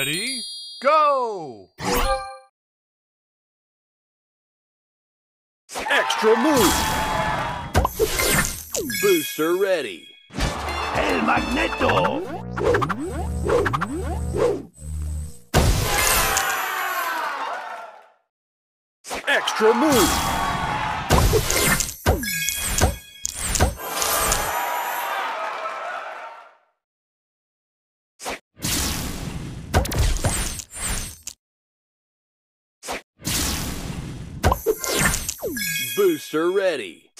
Ready, go! Extra move. Booster ready. El Magneto. Extra move. Booster ready.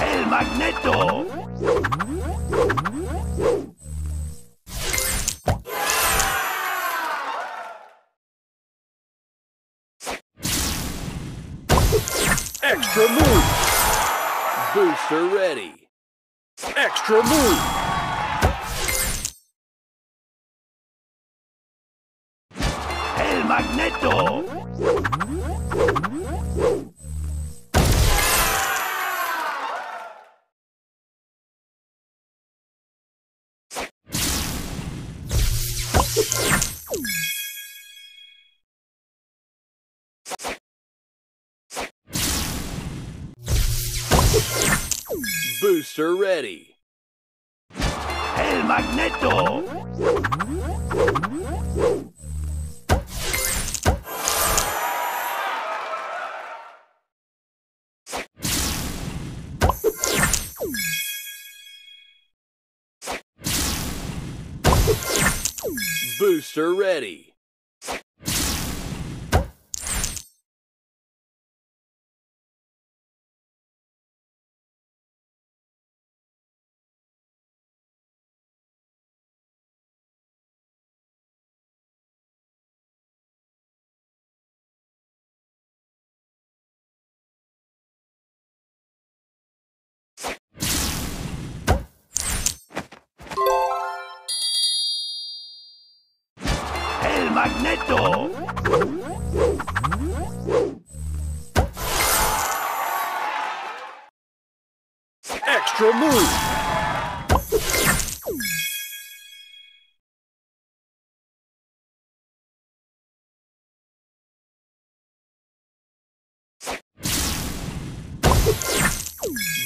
El Magneto. Extra move. Booster ready. Extra move. El Magneto. Booster ready. El Magneto. Booster ready. Magneto. Extra move.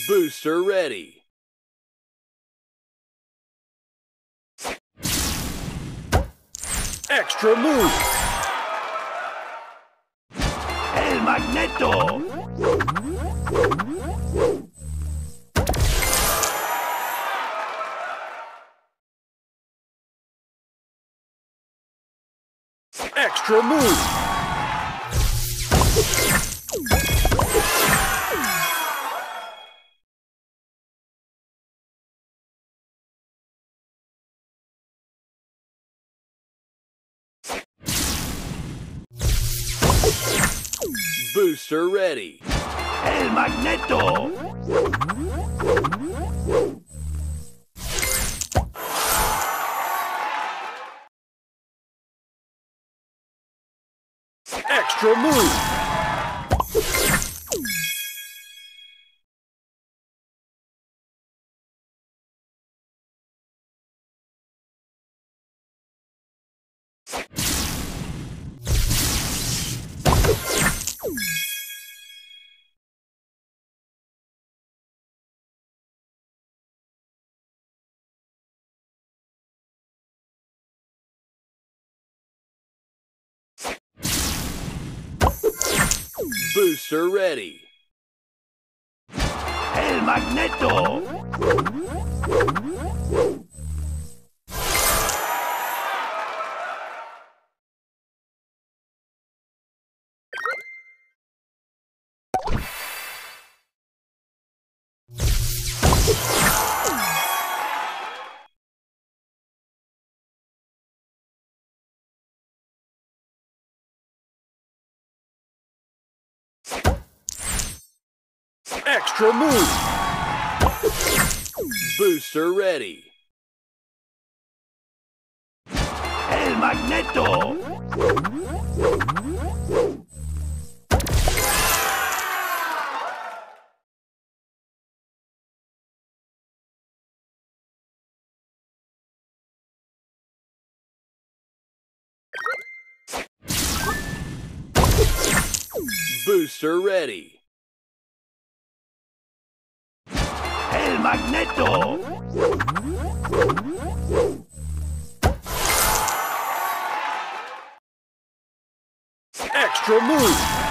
Booster ready. Extra move. El Magneto. Extra move. Booster ready. El Magneto. Extra move. Booster ready. El Magneto. Extra move! Booster ready! El Magneto! Booster ready. El Magneto. Extra move.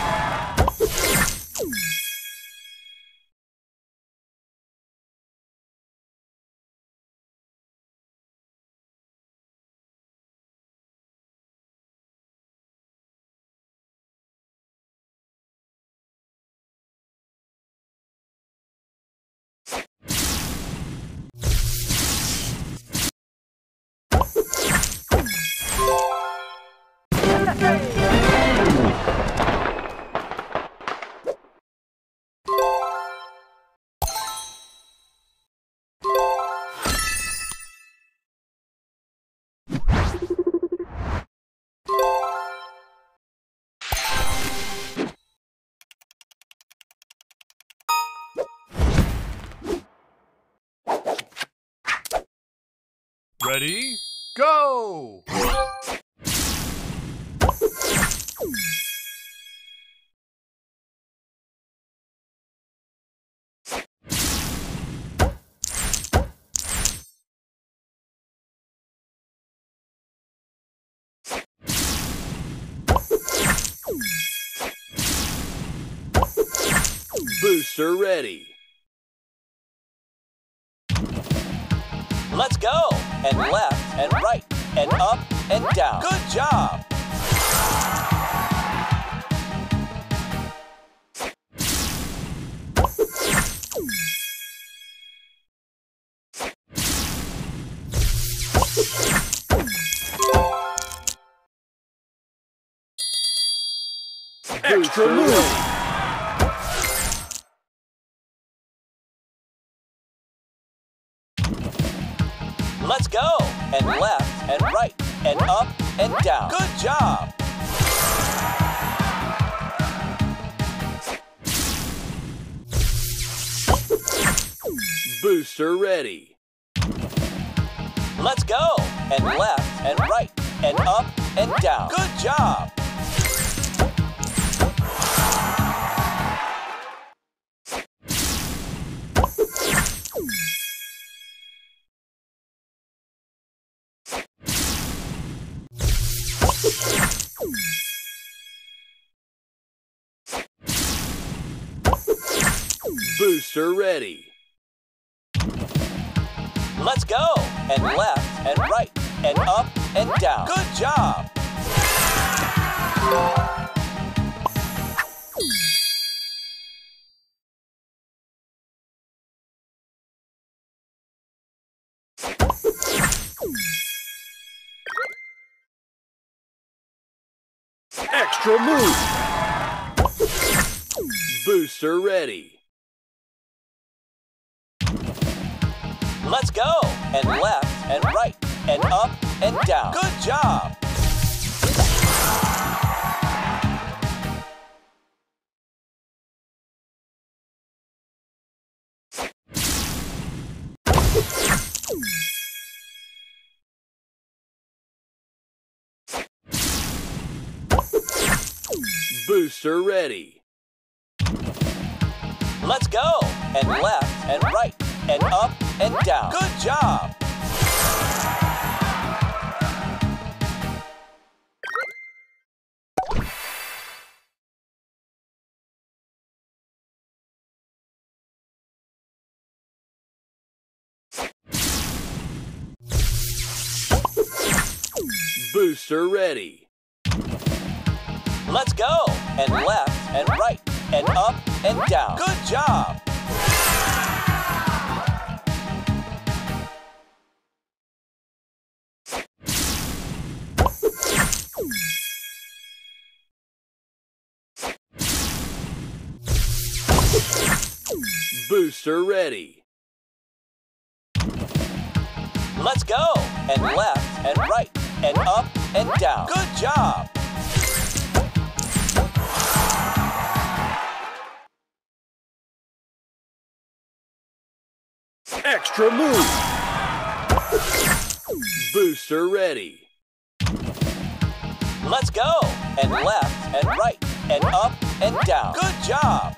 Ready? Go! Booster ready. Let's go! And left and right and up and down. Good job! Extra move. And left and right and up and down. Good job! Booster ready. Let's go! And left and right and up and down. Good job! Booster ready. Let's go! And left and right and up and down. Good job! Extra move. Booster ready. Let's go! And left and right and up and down. Good job! Booster ready. Let's go! And left and right and up and down. Good job! Booster ready. Let's go! And left and right and up and down. Good job! Booster ready. Let's go! And left and right and up and down. Good job! Extra move. Booster ready. Let's go! And left and right and up and down. Good job.